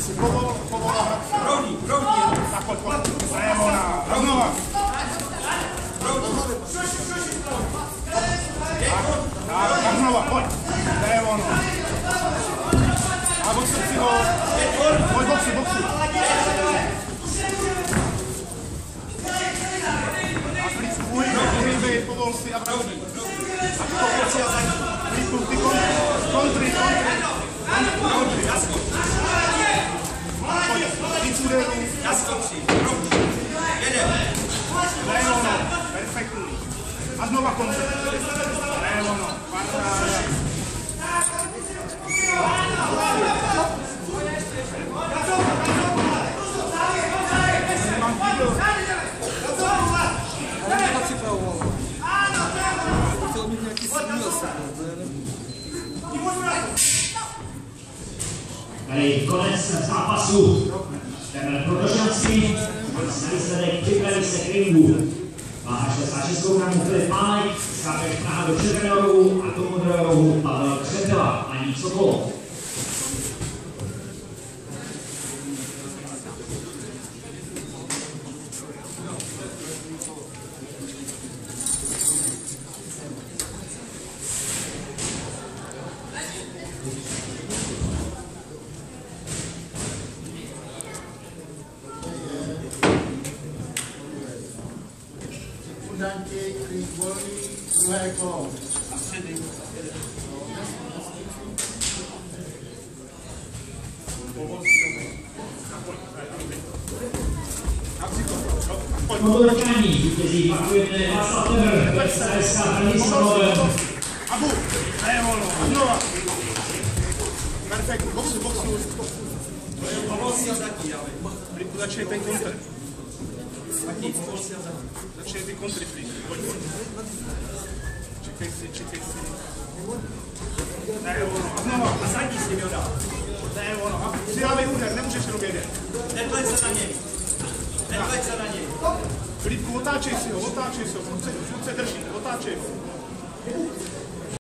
si si povol, povol a hrad. Rovný, rovný. Tak pojď, pojď. Levo na, rovnova. Tak, tak znova, pojď. Levo no. A boxuj si ho. Pojď, boxuj, boxuj. A blízku, uhyby, povol si a rovný. A ty pokračuj a za ní. Blízku, ty kontry, kontry, kontry. Kontry, Naskoč. pojď. Víc úderů. Naskoči. Rovný. Jede. Levo no, perfektní. A znova kontr. Levo no, paráda. Mám chybu. Já připravoval. Chtěl mít nějaký síl asi. Tady konec zápasu. Ten Protošanský na výsledek připraví se k ringu. Váha 66 gramů Filip Málek, skáče Praha do červeného rohu a do modrého rohu Pavel Křetela a nic okolo. Fundanti, Chris Volny, druhé kolo. Motorkání vítězí pakujete Václav Temer, PSSK Branislavem. Abu, levo no, znova. Perfektní, boxuj, boxuj. Povol si ho zatí, ale. Začne ten kontr. Kontry, blízku. Pojď, pojď. Čekej si, čekej si. Levo no, a znova. A zadní si mi ho dal. Levo no, a přidávej úder, nemůžeš jenom jeden. Nepleť se na něj. Nepleť se na něj. Blízku, otáčej si ho, otáčej si ho, furt se drží, otáčej ho.